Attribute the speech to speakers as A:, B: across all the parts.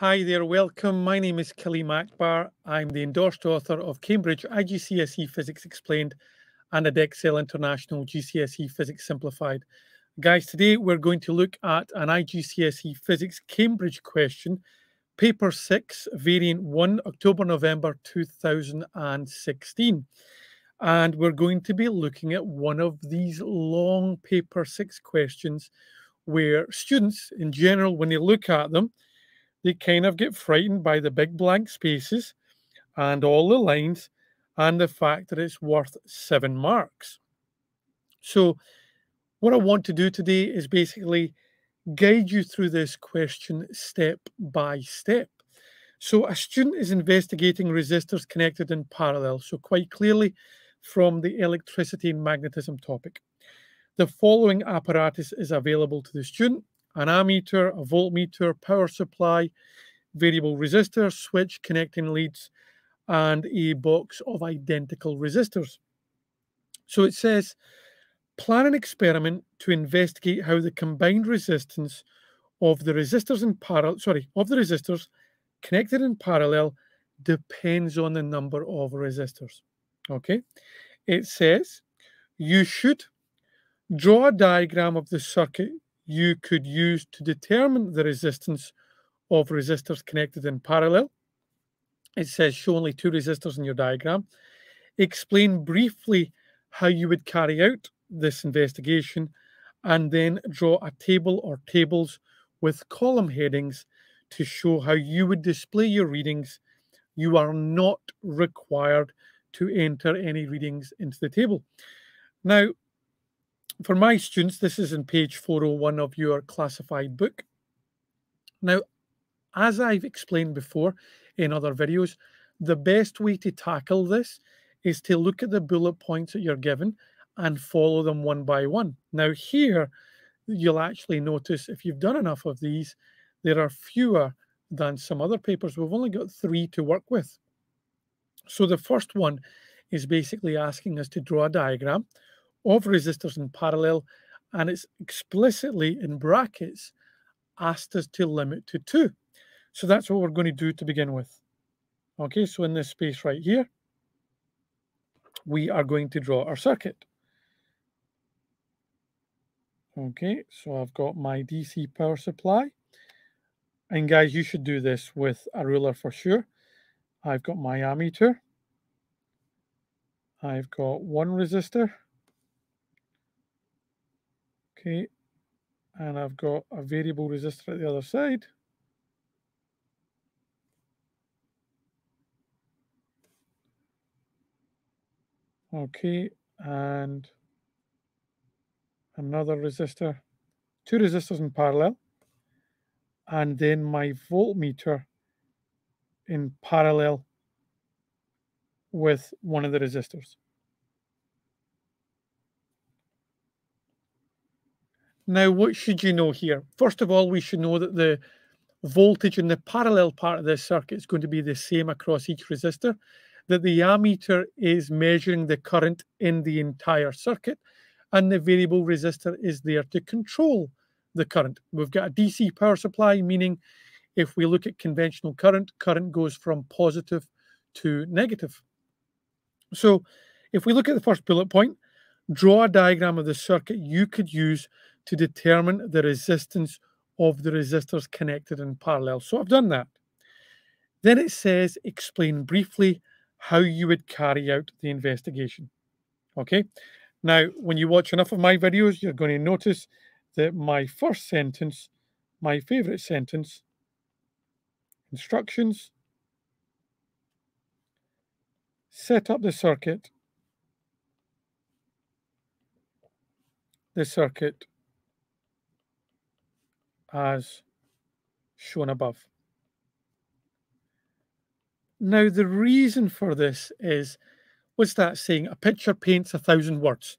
A: Hi there, welcome. My name is Kaleem Akbar. I'm the endorsed author of Cambridge IGCSE Physics Explained and Edexcel International GCSE Physics Simplified. Guys, today we're going to look at an IGCSE Physics Cambridge question, paper 6, variant 1, October November 2016. And we're going to be looking at one of these long paper 6 questions where students in general, when they look at them, they kind of get frightened by the big blank spaces and all the lines and the fact that it's worth seven marks. So, what I want to do today is basically guide you through this question step by step. So, a student is investigating resistors connected in parallel. So, quite clearly from the electricity and magnetism topic. The following apparatus is available to the student an ammeter, a voltmeter, power supply, variable resistor, switch, connecting leads, and a box of identical resistors. So it says, plan an experiment to investigate how the combined resistance of the resistors in parallel, sorry, of the resistors connected in parallel depends on the number of resistors. Okay. It says you should draw a diagram of the circuit you could use to determine the resistance of resistors connected in parallel. It says show only two resistors in your diagram. Explain briefly how you would carry out this investigation and then draw a table or tables with column headings to show how you would display your readings. You are not required to enter any readings into the table. Now, for my students, this is in page 401 of your classified book. Now, as I've explained before in other videos, the best way to tackle this is to look at the bullet points that you're given and follow them one by one. Now, here, you'll actually notice if you've done enough of these, there are fewer than some other papers. We've only got three to work with. So the first one is basically asking us to draw a diagram of resistors in parallel, and it's explicitly in brackets asked us to limit to two. So that's what we're going to do to begin with. Okay, so in this space right here, we are going to draw our circuit. Okay, so I've got my DC power supply. And guys, you should do this with a ruler for sure. I've got my ammeter. I've got one resistor. Okay, and I've got a variable resistor at the other side. Okay, and another resistor, two resistors in parallel, and then my voltmeter in parallel with one of the resistors. Now, what should you know here? First of all, we should know that the voltage in the parallel part of this circuit is going to be the same across each resistor, that the ammeter is measuring the current in the entire circuit, and the variable resistor is there to control the current. We've got a DC power supply, meaning if we look at conventional current, current goes from positive to negative. So if we look at the first bullet point, draw a diagram of the circuit you could use to determine the resistance of the resistors connected in parallel. So I've done that. Then it says explain briefly how you would carry out the investigation. Okay. Now, when you watch enough of my videos, you're going to notice that my first sentence, my favorite sentence, instructions, set up the circuit, the circuit as shown above. Now, the reason for this is what's that saying? A picture paints a thousand words.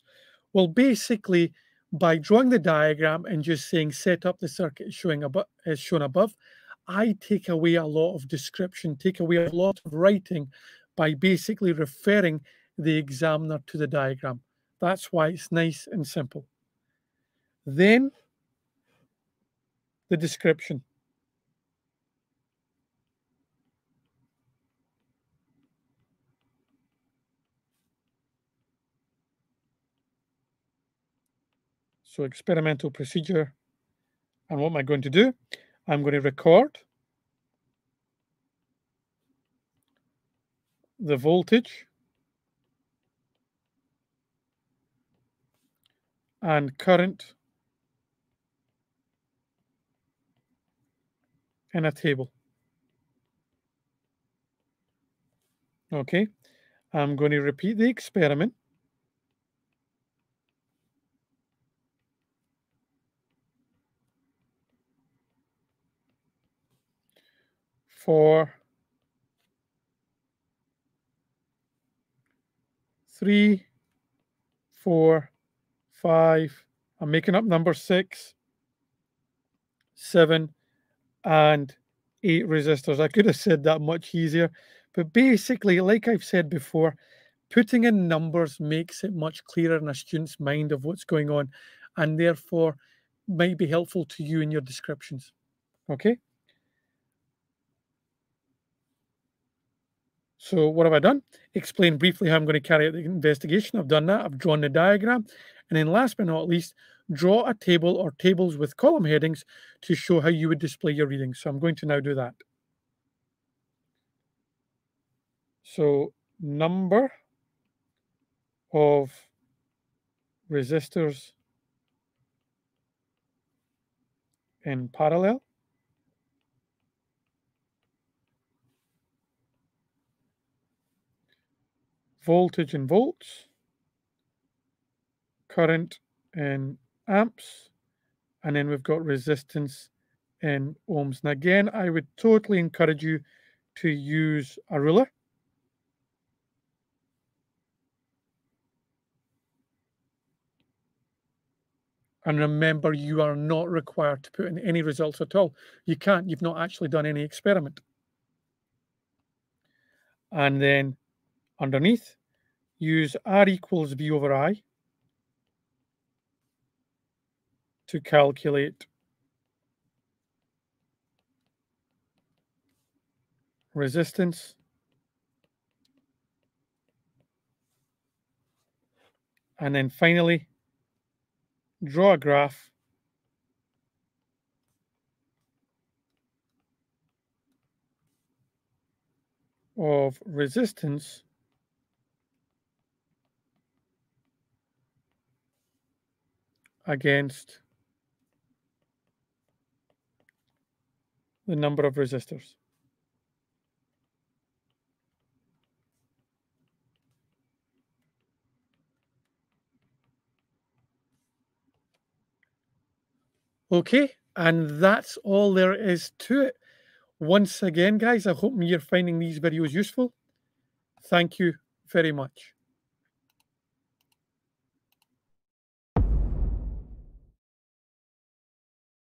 A: Well, basically, by drawing the diagram and just saying set up the circuit showing above, as shown above, I take away a lot of description, take away a lot of writing by basically referring the examiner to the diagram. That's why it's nice and simple. Then the description. So experimental procedure. And what am I going to do? I'm going to record the voltage and current in a table. Okay, I'm going to repeat the experiment. for three, four, five, I'm making up number six, seven, and eight resistors. I could have said that much easier, but basically, like I've said before, putting in numbers makes it much clearer in a student's mind of what's going on, and therefore might be helpful to you in your descriptions. Okay. So what have I done? Explain briefly how I'm going to carry out the investigation. I've done that. I've drawn the diagram. And then last but not least, draw a table or tables with column headings to show how you would display your readings. So I'm going to now do that. So number of resistors in parallel. voltage in volts, current in amps, and then we've got resistance in ohms. And again, I would totally encourage you to use a ruler. And remember, you are not required to put in any results at all. You can't, you've not actually done any experiment. And then underneath, use R equals V over I to calculate resistance. And then finally draw a graph of resistance against the number of resistors. Okay, and that's all there is to it. Once again, guys, I hope you're finding these videos useful. Thank you very much.